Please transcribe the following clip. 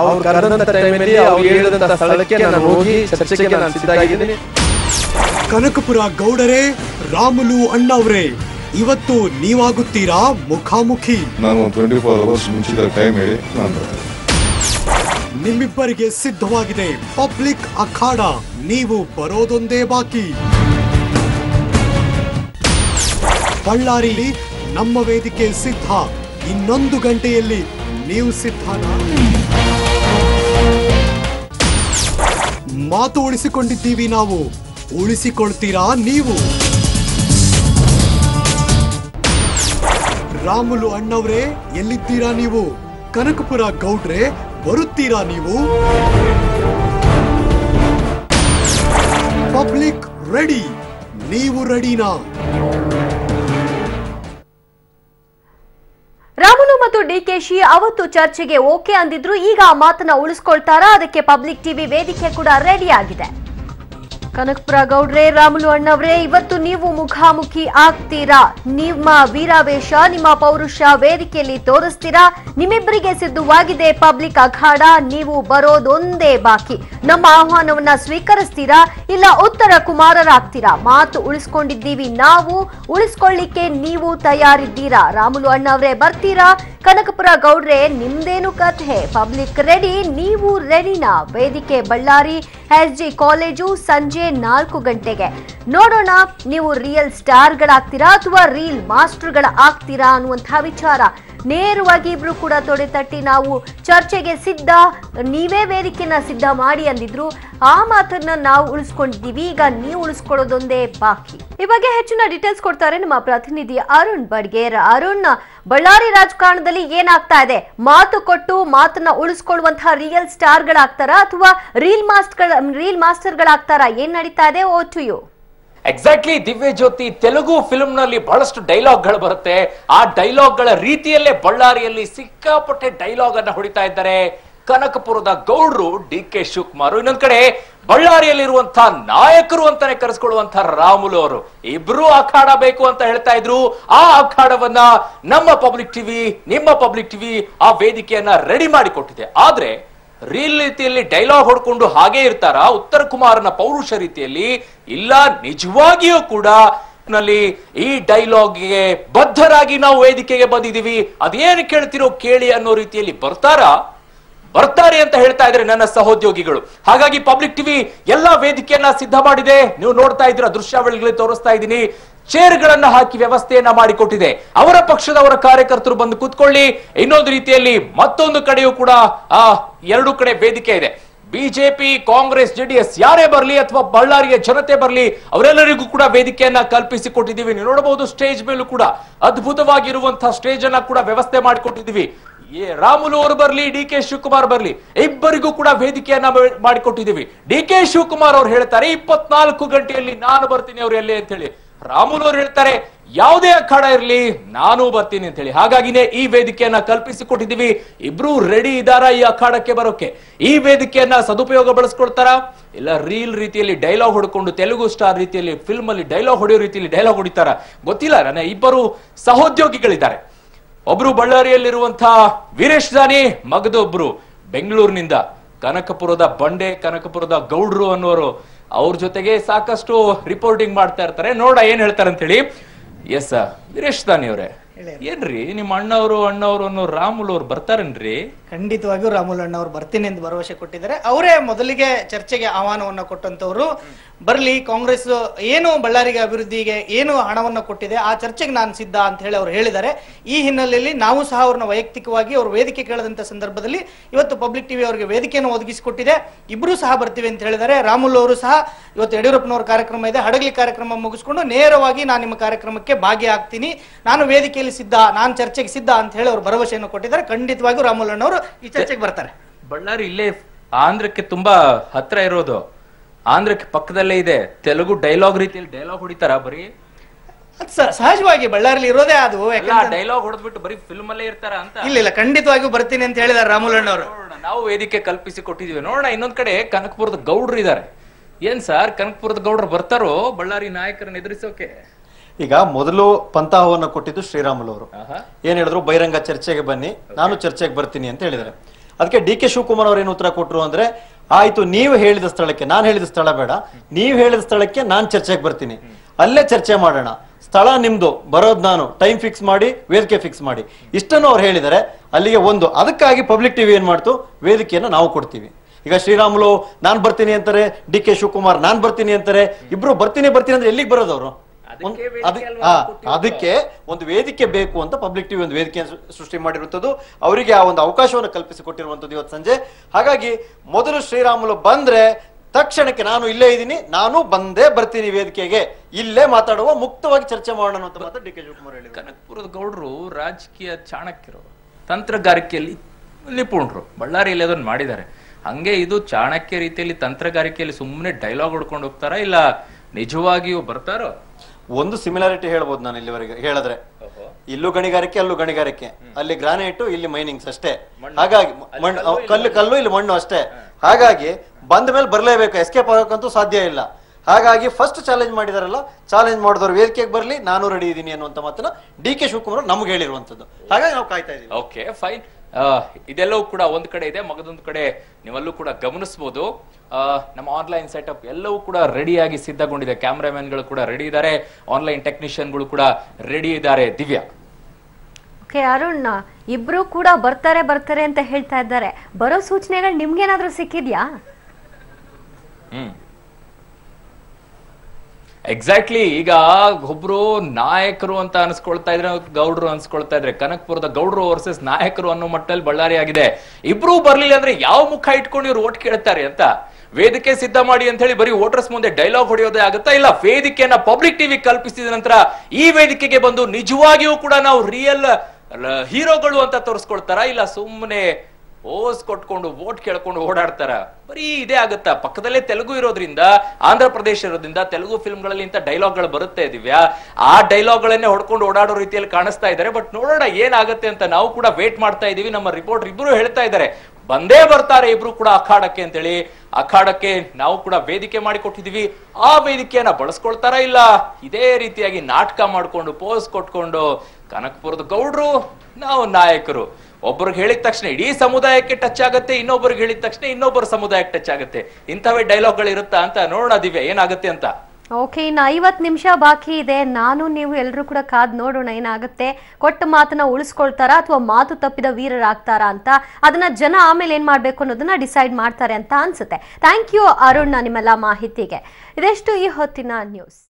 ಅವ್ರು ಕರೆದಂತ ಟೈಮಲ್ಲಿ ಅವ್ರು ಹೇಳಿದಂತ ಸ್ಥಳಕ್ಕೆ ನಾನು ಹೋಗಿ ಚರ್ಚೆಗೆ ನಾನು ಸಿದ್ಧಾಗಿದ್ದೀನಿ ಕನಕಪುರ ಗೌಡರೇ ರಾಮುಲು ಅಣ್ಣವ್ರೇ ಇವತ್ತು ನೀವಾಗುತ್ತೀರಾ ಮುಖಾಮುಖಿ? ನಾನು ಟ್ವೆಂಟಿ ಫೋರ್ ಅವರ್ಸ್ ಮುಂಚಿತ ಟೈಮ್ ಹೇಳಿ ನಾನು ನಿಮ್ಮಿಬ್ಬರಿಗೆ ಸಿದ್ಧವಾಗಿದೆ ಪಬ್ಲಿಕ್ ಅಖಾಡ. ನೀವು ಬರೋದೊಂದೇ ಬಾಕಿ. ಬಳ್ಳಾರಿ ನಮ್ಮ ವೇದಿಕೆ ಸಿದ್ಧ. ಇನ್ನೊಂದು ಗಂಟೆಯಲ್ಲಿ ನೀವು ಸಿದ್ಧನಾ? ಮಾತು ಉಳಿಸಿಕೊಂಡಿದ್ದೀವಿ ನಾವು. ಉಳಿಸಿಕೊಳ್ತೀರಾ ನೀವು? ರಾಮುಲು ಅಣ್ಣವರೇ, ಎಲ್ಲಿದ್ದೀರಾ ನೀವು? ಕನಕಪುರ ಗೌಡ್ರೆ, ಬರುತ್ತೀರಾ ನೀವು? ಪಬ್ಲಿಕ್ ರೆಡಿ, ನೀವು ರೆಡಿನಾ? ಡಿಕೆಶಿ ಅವತ್ತು ಚರ್ಚೆಗೆ ಓಕೆ ಅಂದಿದ್ರು, ಈಗ ಆ ಮಾತನ್ನ ಉಳಿಸ್ಕೊಳ್ತಾರಾ? ಅದಕ್ಕೆ ಪಬ್ಲಿಕ್ ಟಿವಿ ವೇದಿಕೆ ಕೂಡ ರೆಡಿ ಆಗಿದೆ ಕನಕಪುರ ಗೌಡ್ರೆ, ರಾಮುಲು ಅಣ್ಣವ್ರೆ, ಇವತ್ತು ನೀವು ಮುಖಾಮುಖಿ ಆಗ್ತೀರಾ? ನಿಮ್ಮ ವೀರಾವೇಶ, ನಿಮ್ಮ ಪೌರುಷ ವೇದಿಕೆಯಲ್ಲಿ ತೋರಿಸ್ತೀರಾ? ನಿಮ್ಮಿಬ್ಬರಿಗೆ ಸಿದ್ಧವಾಗಿದೆ ಪಬ್ಲಿಕ್ ಅಖಾಡ, ನೀವು ಬರೋದೊಂದೇ ಬಾಕಿ. ನಮ್ಮ ಆಹ್ವಾನವನ್ನ ಸ್ವೀಕರಿಸ್ತೀರಾ? ಇಲ್ಲ ಉತ್ತರ ಕುಮಾರರಾಗ್ತೀರಾ? ಮಾತು ಉಳಿಸ್ಕೊಂಡಿದ್ದೀವಿ ನಾವು, ಉಳಿಸ್ಕೊಳ್ಳಿಕ್ಕೆ ನೀವು ತಯಾರಿದ್ದೀರಾ? ರಾಮುಲು ಅಣ್ಣವ್ರೆ, ಬರ್ತೀರಾ? ಕನಕಪುರ ಗೌಡ್ರೆ, ನಿಮ್ದೇನು ಕಥೆ? ಪಬ್ಲಿಕ್ ರೆಡಿ, ನೀವು ರೆಡಿನಾ? ವೇದಿಕೆ ಬಳ್ಳಾರಿ, ಎಸ್ ಜಿ ಕಾಲೇಜು ಸಂಜೆ ನಾಲ್ಕು ಗಂಟೆಗೆ. ನೋಡೋಣ, ನೀವು ರಿಯಲ್ ಸ್ಟಾರ್ಗಳಾಗ್ತೀರಾ ಅಥವಾ ರೀಲ್ ಮಾಸ್ಟರ್ಗಳ ಆಗ್ತೀರಾ ಅನ್ನುವಂತಹ ವಿಚಾರ. ನೇರವಾಗಿ ಇಬ್ರು ಕೂಡ ತೊಡೆ ತಟ್ಟಿ ನಾವು ಚರ್ಚೆಗೆ ಸಿದ್ಧ, ನೀವೇ ವೇದಿಕೆನ ಸಿದ್ಧ ಮಾಡಿ ಅಂದಿದ್ರು. ಆ ಮಾತನ್ನ ನಾವು ಉಳಿಸ್ಕೊಂಡಿದ್ದೀವಿ, ಈಗ ನೀವು ಉಳಿಸ್ಕೊಳ್ಳೋದೊಂದೇ ಬಾಕಿ. ಈ ಬಗ್ಗೆ ಹೆಚ್ಚಿನ ಡೀಟೇಲ್ಸ್ ಕೊಡ್ತಾರೆ ನಮ್ಮ ಪ್ರತಿನಿಧಿ ಅರುಣ್ ಬಡ್ಗೇರ್. ಅರುಣ್ ಬಳ್ಳಾರಿ ರಾಜಕಾರಣದಲ್ಲಿ ಏನಾಗ್ತಾ ಇದೆ? ಮಾತು ಕೊಟ್ಟು ಮಾತನ್ನ ಉಳಿಸ್ಕೊಳ್ಳುವಂತಹ ರಿಯಲ್ ಸ್ಟಾರ್ ಗಳಾಗ್ತಾರ ಅಥವಾ ರೀಲ್ ಮಾಸ್ಟರ್ ರೀಲ್ ಮಾಸ್ಟರ್ಗಳಾಗ್ತಾರಾ ಏನ್ ನಡೀತಾ ಇದೆ? ಓ ಟು ಯು. ಎಕ್ಸಾಕ್ಟ್ಲಿ ದಿವ್ಯ ಜ್ಯೋತಿ, ತೆಲುಗು ಫಿಲ್ಮ್ನಲ್ಲಿ ಬಹಳಷ್ಟು ಡೈಲಾಗ್ಗಳು ಬರುತ್ತೆ. ಆ ಡೈಲಾಗ್ಗಳ ರೀತಿಯಲ್ಲೇ ಬಳ್ಳಾರಿಯಲ್ಲಿ ಸಿಕ್ಕಾಪಟ್ಟೆ ಡೈಲಾಗ್ ಅನ್ನ ಹೊಡಿತಾ ಇದ್ದಾರೆ. ಕನಕಪುರದ ಗೌಡ್ರು ಡಿ ಕೆ ಶಿವಕುಮಾರ್. ಇನ್ನೊಂದ್ ಕಡೆ ಬಳ್ಳಾರಿಯಲ್ಲಿರುವಂತಹ ನಾಯಕರು ಅಂತಾನೆ ಕರೆಸ್ಕೊಳ್ಳುವಂತಹ ರಾಮುಲು ಅವರು. ಇಬ್ರು ಅಖಾಡ ಬೇಕು ಅಂತ ಹೇಳ್ತಾ ಇದ್ರು. ಆ ಅಖಾಡವನ್ನ ನಮ್ಮ ಪಬ್ಲಿಕ್ ಟಿವಿ, ನಿಮ್ಮ ಪಬ್ಲಿಕ್ ಟಿವಿ ಆ ವೇದಿಕೆಯನ್ನ ರೆಡಿ ಮಾಡಿ ಕೊಟ್ಟಿದೆ ಆದ್ರೆ ರೀಲ್ ರೀತಿಯಲ್ಲಿ ಡೈಲಾಗ್ ಹೊಡ್ಕೊಂಡು ಹಾಗೆ ಇರ್ತಾರ? ಉತ್ತರ ಕುಮಾರನ ಪೌರುಷ ರೀತಿಯಲ್ಲಿ ಇಲ್ಲ, ನಿಜವಾಗಿಯೂ ಕೂಡ ನಲ್ಲಿ ಈ ಡೈಲಾಗ್ಗೆ ಬದ್ಧರಾಗಿ ನಾವು ವೇದಿಕೆಗೆ ಬಂದಿದೀವಿ ಅದೇನು ಕೇಳ್ತಿರೋ ಕೇಳಿ ಅನ್ನೋ ರೀತಿಯಲ್ಲಿ ಬರ್ತಾರಾ? ಬರ್ತಾರೆ ಅಂತ ಹೇಳ್ತಾ ಇದ್ರೆ ನನ್ನ ಸಹೋದ್ಯೋಗಿಗಳು. ಹಾಗಾಗಿ ಪಬ್ಲಿಕ್ ಟಿವಿ ಎಲ್ಲಾ ವೇದಿಕೆಯನ್ನ ಸಿದ್ಧ ಮಾಡಿದೆ. ನೀವು ನೋಡ್ತಾ ಇದ್ದೀರಾ ದೃಶ್ಯಾವಳಿಗಳಲ್ಲಿ ತೋರಿಸ್ತಾ ಇದ್ದೀನಿ. ಚೇರ್ ಗಳನ್ನ ಹಾಕಿ ವ್ಯವಸ್ಥೆಯನ್ನ ಮಾಡಿಕೊಟ್ಟಿದೆ. ಅವರ ಪಕ್ಷದವರ ಕಾರ್ಯಕರ್ತರು ಬಂದು ಕೂತ್ಕೊಳ್ಳಿ. ಇನ್ನೊಂದು ರೀತಿಯಲ್ಲಿ ಮತ್ತೊಂದು ಕಡೆಯೂ ಕೂಡ, ಆ, ಎರಡು ಕಡೆ ವೇದಿಕೆ ಇದೆ. ಬಿಜೆಪಿ, ಕಾಂಗ್ರೆಸ್, ಜೆಡಿಎಸ್ ಯಾರೇ ಬರಲಿ ಅಥವಾ ಬಳ್ಳಾರಿಯ ಜನತೆ ಬರಲಿ, ಅವರೆಲ್ಲರಿಗೂ ಕೂಡ ವೇದಿಕೆಯನ್ನ ಕಲ್ಪಿಸಿಕೊಟ್ಟಿದ್ದೀವಿ. ನೀವು ನೋಡಬಹುದು ಸ್ಟೇಜ್ ಮೇಲೂ ಕೂಡ ಅದ್ಭುತವಾಗಿರುವಂತಹ ಸ್ಟೇಜ್ ಅನ್ನ ಕೂಡ ವ್ಯವಸ್ಥೆ ಮಾಡಿಕೊಟ್ಟಿದ್ದೀವಿ. ಏ, ರಾಮುಲು ಅವರು ಬರ್ಲಿ, ಡಿ ಕೆ ಶಿವಕುಮಾರ್ ಬರ್ಲಿ, ಇಬ್ಬರಿಗೂ ಕೂಡ ವೇದಿಕೆಯನ್ನ ಮಾಡಿಕೊಟ್ಟಿದ್ದೀವಿ. ಡಿ ಕೆ ಶಿವಕುಮಾರ್ ಅವ್ರು ಹೇಳ್ತಾರೆ, ಇಪ್ಪತ್ನಾಲ್ಕು ಗಂಟೆಯಲ್ಲಿ ನಾನು ಬರ್ತೀನಿ ಅವ್ರು ಎಲ್ಲೇ ಅಂತ ಹೇಳಿ ರಾಮುಲು ಅವರು ಹೇಳ್ತಾರೆ, ಯಾವುದೇ ಅಖಾಡ ಇರಲಿ, ನಾನು ಬರ್ತೀನಿ ಅಂತ ಹೇಳಿ ಹಾಗಾಗಿನೇ ಈ ವೇದಿಕೆಯನ್ನ ಕಲ್ಪಿಸಿಕೊಟ್ಟಿದ್ದೀವಿ. ಇಬ್ರು ರೆಡಿ ಇದಾರ ಈ ಅಖಾಡಕ್ಕೆ ಬರೋಕೆ? ಈ ವೇದಿಕೆಯನ್ನ ಸದುಪಯೋಗ ಬಳಸ್ಕೊಳ್ತಾರ ಇಲ್ಲ ರೀಲ್ ರೀತಿಯಲ್ಲಿ ಡೈಲಾಗ್ ಹೊಡ್ಕೊಂಡು, ತೆಲುಗು ಸ್ಟಾರ್ ರೀತಿಯಲ್ಲಿ ಫಿಲ್ಮ್ ಅಲ್ಲಿ ಡೈಲಾಗ್ ಹೊಡೆಯೋ ರೀತಿಯಲ್ಲಿ ಡೈಲಾಗ್ ಹೊಡಿತಾರ? ಗೊತ್ತಿಲ್ಲ ನನ್ನ ಇಬ್ಬರು ಸಹೋದ್ಯೋಗಿಗಳಿದ್ದಾರೆ. ಒಬ್ರು ಬಳ್ಳಾರಿಯಲ್ಲಿರುವಂತಹ ವೀರೇಶ್ ದಾನಿ ಮಗದೊಬ್ರು ಬೆಂಗಳೂರಿನಿಂದ. ಕನಕಪುರದ ಬಂಡೆ, ಕನಕಪುರದ ಗೌಡ್ರು ಅನ್ನೋರು ಅವ್ರ ಜೊತೆಗೆ ಸಾಕಷ್ಟು ರಿಪೋರ್ಟಿಂಗ್ ಮಾಡ್ತಾ ಇರ್ತಾರೆ. ನೋಡ ಏನ್ ಹೇಳ್ತಾರೆ ಅಂತ ಹೇಳಿ ಎಸ್ ವೀರೇಶ್ ದಾನಿ ಅವರೇ. ಏನ್ರಿ ನಿಮ್ಮ ಅಣ್ಣವರು ಅಣ್ಣವರು ಅನ್ನೋ ರಾಮುಲ್ ಅವ್ರು ಬರ್ತಾರೇನ್ರಿ? ಖಂಡಿತವಾಗಿಯೂ ರಾಮುಲ್ ಅಣ್ಣ ಅವರು ಬರ್ತೀನಿ ಎಂದು ಭರವಸೆ ಕೊಟ್ಟಿದ್ದಾರೆ. ಅವರೇ ಮೊದಲಿಗೆ ಚರ್ಚೆಗೆ ಆಹ್ವಾನವನ್ನ ಕೊಟ್ಟಂತವರು ಬರ್ಲಿ ಕಾಂಗ್ರೆಸ್ ಏನು ಬಳ್ಳಾರಿಗೆ ಅಭಿವೃದ್ಧಿಗೆ ಏನು ಹಣವನ್ನ ಕೊಟ್ಟಿದೆ ಆ ಚರ್ಚೆಗೆ ನಾನು ಸಿದ್ಧ ಅಂತ ಹೇಳಿ ಅವರು ಹೇಳಿದ್ದಾರೆ. ಈ ಹಿನ್ನೆಲೆಯಲ್ಲಿ ನಾವು ಸಹ ಅವ್ರನ್ನ ವೈಯಕ್ತಿಕವಾಗಿ ಅವ್ರು ವೇದಿಕೆ ಕೇಳದಂತ ಸಂದರ್ಭದಲ್ಲಿ ಇವತ್ತು ಪಬ್ಲಿಕ್ ಟಿವಿ ಅವರಿಗೆ ವೇದಿಕೆಯನ್ನು ಒದಗಿಸಿಕೊಟ್ಟಿದೆ. ಇಬ್ರು ಸಹ ಬರ್ತೀವಿ ಅಂತ ಹೇಳಿದ್ದಾರೆ. ರಾಮುಲ್ ಅವರು ಸಹ ಇವತ್ತು ಯಡಿಯೂರಪ್ಪನವರ ಕಾರ್ಯಕ್ರಮ ಇದೆ. ಹಡಗಲಿ ಕಾರ್ಯಕ್ರಮ ಮುಗಿಸ್ಕೊಂಡು ನೇರವಾಗಿ ನಾನು ನಿಮ್ಮ ಕಾರ್ಯಕ್ರಮಕ್ಕೆ ಭಾಗಿಯಾಗ್ತೀನಿ. ನಾನು ವೇದಿಕೆಯಲ್ಲಿ ಸಿದ್ಧ ನಾನು ಚರ್ಚೆಗೆ ಸಿದ್ಧ ಅಂತ ಹೇಳಿ ಅವರು ಭರವಸೆಯನ್ನು ಕೊಟ್ಟಿದ್ದಾರೆ. ಖಂಡಿತವಾಗಿಯೂ ರಾಮುಲು ಅವರು ಈ ಚರ್ಚೆಗೆ ಬರ್ತಾರೆ. ಬಳ್ಳಾರಿ ಇಲ್ಲೇ ಆಂಧ್ರಕ್ಕೆ ತುಂಬಾ ಹತ್ರ ಇರೋದು. ಆಂಧ್ರಕ್ಕೆ ಪಕ್ಕದಲ್ಲೇ ಇದೆ. ತೆಲುಗು ಡೈಲಾಗ್ ರೀತಿಯಲ್ಲಿ ಡೈಲಾಗ್ ಹೊಡಿತಾರ ಬರೀ? ಸಹಜವಾಗಿ ಬಳ್ಳಾರಿಲಿ ಇರೋದೇ ಅದು. ಡೈಲಾಗ್ ಹೊಡೆದ್ಬಿಟ್ಟು ಬರೀ ಫಿಲ್ಮ್ ಅಲ್ಲೇ ಇರ್ತಾರ ಅಂತ? ಇಲ್ಲ ಇಲ್ಲ ಖಂಡಿತವಾಗಿಯೂ ಬರ್ತೀನಿ ಅಂತ ಹೇಳಿದಾರೆ ರಾಮುಲು ಅವರು ನೋಡೋಣ ನಾವು ವೇದಿಕೆ ಕಲ್ಪಿಸಿ ಕೊಟ್ಟಿದೀವಿ ನೋಡೋಣ ಇನ್ನೊಂದ್ ಕಡೆ ಕನಕಪುರದ ಗೌಡ್ರು ಇದಾರೆ. ಏನ್ ಸರ್ ಕನಕಪುರದ ಗೌಡ್ರು ಬರ್ತಾರೋ ಬಳ್ಳಾರಿ ನಾಯಕರನ್ನ ಎದುರಿಸೋಕೆ? ಈಗ ಮೊದಲು ಪಂಥಾಹವನ್ನ ಕೊಟ್ಟಿದ್ದು ಶ್ರೀರಾಮುಲು ಅವರು. ಏನ್ ಹೇಳಿದ್ರು? ಬಹಿರಂಗ ಚರ್ಚೆಗೆ ಬನ್ನಿ. ನಾನು ಚರ್ಚೆಗೆ ಬರ್ತೀನಿ ಅಂತ ಹೇಳಿದ್ದಾರೆ. ಅದಕ್ಕೆ ಡಿ ಕೆ ಶಿವಕುಮಾರ್ ಅವರು ಏನು ಉತ್ತರ ಕೊಟ್ಟರು ಅಂದ್ರೆ ಆಯ್ತು ನೀವು ಹೇಳಿದ ಸ್ಥಳಕ್ಕೆ ನಾನು ಹೇಳಿದ ಸ್ಥಳ ಬೇಡ. ನೀವು ಹೇಳಿದ ಸ್ಥಳಕ್ಕೆ ನಾನು ಚರ್ಚೆಗೆ ಬರ್ತೀನಿ. ಅಲ್ಲೇ ಚರ್ಚೆ ಮಾಡೋಣ. ಸ್ಥಳ ನಿಮ್ದು ಬರೋದ್ ನಾನು. ಟೈಮ್ ಫಿಕ್ಸ್ ಮಾಡಿ ವೇದಿಕೆ ಫಿಕ್ಸ್ ಮಾಡಿ. ಇಷ್ಟನ್ನು ಅವ್ರು ಹೇಳಿದರೆ ಅಲ್ಲಿಗೆ ಒಂದು ಅದಕ್ಕಾಗಿ ಪಬ್ಲಿಕ್ ಟಿವಿ ಏನ್ ಮಾಡ್ತು? ವೇದಿಕೆಯನ್ನು ನಾವು ಕೊಡ್ತೀವಿ. ಈಗ ಶ್ರೀರಾಮುಲು ನಾನ್ ಬರ್ತೀನಿ ಅಂತಾರೆ. ಡಿ ಕೆ ಶಿವಕುಮಾರ್ ನಾನ್ ಬರ್ತೀನಿ ಅಂತಾರೆ. ಇಬ್ರು ಬರ್ತೀನಿ ಬರ್ತೀನಿ ಅಂದ್ರೆ ಎಲ್ಲಿಗೆ ಬರೋದು ಅವರು? ಅದಕ್ಕೆ ಅದ್- ಆ, ಅದಕ್ಕೆ ಒಂದು ವೇದಿಕೆ ಬೇಕು ಅಂತ ಪಬ್ಲಿಕ್ ಟಿವಿ ಒಂದು ವೇದಿಕೆ ಸೃಷ್ಟಿ ಮಾಡಿರುವಂತದ್ದು ಅವರಿಗೆ ಆ ಒಂದು ಅವಕಾಶವನ್ನು ಕಲ್ಪಿಸಿ ಕೊಟ್ಟಿರುವಂತದ್ದು ಇವತ್ತು ಸಂಜೆ. ಹಾಗಾಗಿ ಮೊದಲು ಶ್ರೀರಾಮುಲು ಬಂದ್ರೆ ತಕ್ಷಣಕ್ಕೆ ನಾನು ಇಲ್ಲೇ ಇದ್ದೀನಿ ನಾನು ಬಂದೇ ಬರ್ತೀನಿ ವೇದಿಕೆಗೆ. ಇಲ್ಲೇ ಮಾತಾಡುವ ಮುಕ್ತವಾಗಿ ಚರ್ಚೆ ಮಾಡೋಣ ಅಂತ ಮಾತ್ರ ಡಿ ಕೆ ಶಿವಕುಮಾರ್ ಹೇಳಿ ಕನಕಪುರದ ಗೌಡರು ರಾಜಕೀಯ ಚಾಣಕ್ಯರು ತಂತ್ರಗಾರಿಕೆಯಲ್ಲಿ ನಿಪುಣರು ಬಳ್ಳಾರಿಯಲ್ಲಿ ಅದನ್ನು ಮಾಡಿದ್ದಾರೆ. ಹಂಗೆ ಇದು ಚಾಣಕ್ಯ ರೀತಿಯಲ್ಲಿ ತಂತ್ರಗಾರಿಕೆಯಲ್ಲಿ ಸುಮ್ಮನೆ ಡೈಲಾಗ್ ಹೊಡ್ಕೊಂಡು ಹೋಗ್ತಾರಾ ಇಲ್ಲ ನಿಜವಾಗಿಯೂ ಬರ್ತಾರೋ? ಒಂದು ಸಿಮಿಲಾರಿಟಿ ಹೇಳ್ಬೋದು ನಾನು ಇಲ್ಲಿವರೆಗೆ. ಹೇಳಿದ್ರೆ ಇಲ್ಲೂ ಗಣಿಗಾರಿಕೆ ಅಲ್ಲೂ ಗಣಿಗಾರಿಕೆ. ಅಲ್ಲಿ ಗ್ರಾನೈಟ್ ಇಲ್ಲಿ ಮೈನಿಂಗ್ಸ್ ಅಷ್ಟೇ. ಹಾಗಾಗಿ ಮಣ್ಣು ಕಲ್ಲು ಕಲ್ಲು ಇಲ್ಲಿ ಮಣ್ಣು ಅಷ್ಟೇ. ಹಾಗಾಗಿ ಬಂದ ಮೇಲೆ ಬರ್ಲೇಬೇಕು. ಎಸ್ಕೇಪ್ ಆಗೋಕ್ಕಂತೂ ಸಾಧ್ಯ ಇಲ್ಲ. ಹಾಗಾಗಿ ಫಸ್ಟ್ ಚಾಲೆಂಜ್ ಮಾಡಿದಾರಲ್ಲ ಚಾಲೆಂಜ್ ಮಾಡಿದವರು ವೇದಿಕೆಗೆ ಬರ್ಲಿ ನಾನು ರೆಡಿ ಇದ್ದೀನಿ ಅನ್ನುವಂತ ಮಾತನ್ನ ಡಿ ಕೆ ಶಿವಕುಮಾರ್ ನಮ್ಗೆ ಹೇಳಿರುವಂತದ್ದು ಹಾಗಾಗಿ ನಾವು ಕಾಯ್ತಾ ಇದೀವಿ. ಓಕೆ ಫೈನ್ ಇದೆಲ್ಲವೂ ಕೂಡ ಒಂದು ಕಡೆ ಇದೆ ಮಗದೊಂದು ಕಡೆ ನೀವೆಲ್ಲೂ ಕೂಡ ಗಮನಿಸಬಹುದು ನಮ್ಮ ಆನ್ಲೈನ್ ಸೆಟಪ್ ಎಲ್ಲವೂ ಕೂಡ ರೆಡಿಯಾಗಿ ಸಿದ್ಧಗೊಂಡಿದೆ. ಕ್ಯಾಮ್ರಾಮನ್ಗಳು ಕೂಡ ರೆಡಿ ಇದ್ದಾರೆ. ಆನ್ಲೈನ್ ಟೆಕ್ನಿಷಿಯನ್ಗಳು ಕೂಡ ರೆಡಿ ಇದ್ದಾರೆ. ದಿವ್ಯಾ. ಓಕೆ ಅರುಣ್ ಇಬ್ರು ಕೂಡ ಬರ್ತಾರೆ ಬರ್ತಾರೆ ಅಂತ ಹೇಳ್ತಾ ಇದ್ದಾರೆ. ಬರೋ ಸೂಚನೆಗಳು ನಿಮ್ಗೇನಾದ್ರೂ ಸಿಕ್ಕಿದ್ಯಾ? ಹ್ಮ್. ಎಕ್ಸಾಕ್ಟ್ಲಿ ಈಗ ಒಬ್ರು ನಾಯಕರು ಅಂತ ಅನ್ಸ್ಕೊಳ್ತಾ ಇದ್ರೆ ಗೌಡ್ರು ಅನ್ಸ್ಕೊಳ್ತಾ ಇದ್ರೆ, ಕನಕ್ಪುರದ ಗೌಡ್ರು ವರ್ಸಸ್ ನಾಯಕರು ಅನ್ನೋ ಮಟ್ಟದಲ್ಲಿ ಬಳ್ಳಾರಿ ಆಗಿದೆ. ಇಬ್ರು ಬರ್ಲಿಲ್ಲ ಅಂದ್ರೆ ಯಾವ ಮುಖ ಇಟ್ಕೊಂಡು ಇವ್ರು ಓಟ್ ಕೇಳ್ತಾರೆ ಅಂತ? ವೇದಿಕೆ ಸಿದ್ಧ ಮಾಡಿ ಅಂತ ಹೇಳಿ ಬರೀ ವೋಟರ್ಸ್ ಮುಂದೆ ಡೈಲಾಗ್ ಹೊಡೆಯೋದೇ ಆಗುತ್ತಾ ಇಲ್ಲ? ವೇದಿಕೆಯನ್ನ ಪಬ್ಲಿಕ್ ಟಿವಿ ಕಲ್ಪಿಸಿದ ನಂತರ ಈ ವೇದಿಕೆಗೆ ಬಂದು ನಿಜವಾಗಿಯೂ ಕೂಡ ನಾವು ರಿಯಲ್ ಹೀರೋಗಳು ಅಂತ ತೋರಿಸ್ಕೊಳ್ತಾರ? ಇಲ್ಲ ಸುಮ್ಮನೆ ಓಸ್ ಕೊಟ್ಕೊಂಡು, ವೋಟ್ ಕೇಳ್ಕೊಂಡು ಓಡಾಡ್ತಾರ. ಬರೀ ಇದೇ ಆಗುತ್ತಾ? ಪಕ್ಕದಲ್ಲೇ ತೆಲುಗು ಇರೋದ್ರಿಂದ, ಆಂಧ್ರ ಪ್ರದೇಶ ಇರೋದ್ರಿಂದ ತೆಲುಗು ಫಿಲ್ಮ್ಗಳಲ್ಲಿ ಇಂಥ ಡೈಲಾಗ್ಗಳು ಬರುತ್ತೆ ದಿವ್ಯಾ. ಆ ಡೈಲಾಗ್ಗಳನ್ನೇ ಹೊಡ್ಕೊಂಡು ಓಡಾಡೋ ರೀತಿಯಲ್ಲಿ ಕಾಣಿಸ್ತಾ ಇದ್ದಾರೆ. ಬಟ್ ನೋಡೋಣ ಏನಾಗುತ್ತೆ ಅಂತ ನಾವು ಕೂಡ ವೇಟ್ ಮಾಡ್ತಾ ಇದೀವಿ ನಮ್ಮ ರಿಪೋರ್ಟರ್ ಇಬ್ರು ಹೇಳ್ತಾ ಇದ್ದಾರೆ. ಬಂದೇ ಬರ್ತಾರೆ ಇಬ್ರು ಕೂಡ ಅಖಾಡಕ್ಕೆ ಅಂತೇಳಿ. ಅಖಾಡಕ್ಕೆ ನಾವು ಕೂಡ ವೇದಿಕೆ ಮಾಡಿ ಕೊಟ್ಟಿದೀವಿ ಆ ವೇದಿಕೆಯನ್ನ ಬಳಸ್ಕೊಳ್ತಾರ ಇಲ್ಲ? ಇದೇ ರೀತಿಯಾಗಿ ನಾಟಕ ಮಾಡ್ಕೊಂಡು, ಪೋಸ್ ಕೊಟ್ಕೊಂಡು, ಕನಕಪುರದ ಗೌಡ್ರು, ನಾವು ನಾಯಕರು. ಒಬ್ಬರಿಗೆ ಹೇಳಿದ ತಕ್ಷಣ ಇಡೀ ಸಮುದಾಯಕ್ಕೆ ಟಚ್ ಆಗುತ್ತೆ, ಇನ್ನೊಬ್ಬರಿಗೆ ಹೇಳಿದ ತಕ್ಷಣ ಇನ್ನೊಬ್ಬರ ಸಮುದಾಯಕ್ಕೆ ಟಚ್ ಆಗುತ್ತೆ. ಇಂಥವೇ ಡೈಲಾಗ್ಗಳು ಇರುತ್ತಾ ಅಂತ ನೋಡೋಣ ದಿವ್ಯ, ಏನಾಗುತ್ತೆ ಅಂತ? ಓಕೆ ಇನ್ನು ಐವತ್ತು ನಿಮಿಷ ಬಾಕಿ ಇದೆ. ನಾನು, ನೀವು ಎಲ್ಲರೂ ಕೂಡ ಕಾದ್ ನೋಡೋಣ ಏನಾಗುತ್ತೆ. ಕೊಟ್ಟ ಮಾತನ್ನ ಉಳಿಸ್ಕೊಳ್ತಾರಾ ಅಥವಾ ಮಾತು ತಪ್ಪಿದ ವೀರರಾಗ್ತಾರಾ ಅಂತ? ಅದನ್ನ ಜನ ಆಮೇಲೆ ಏನ್ ಮಾಡ್ಬೇಕು ಅನ್ನೋದನ್ನ ಡಿಸೈಡ್ ಮಾಡ್ತಾರೆ ಅಂತ ಅನ್ಸುತ್ತೆ. ಥ್ಯಾಂಕ್ ಯು ಅರುಣ್ ನಿಮ್ಮೆಲ್ಲ ಮಾಹಿತಿಗೆ. ಇದೆಷ್ಟು ಈ ಹೊತ್ತಿನ ನ್ಯೂಸ್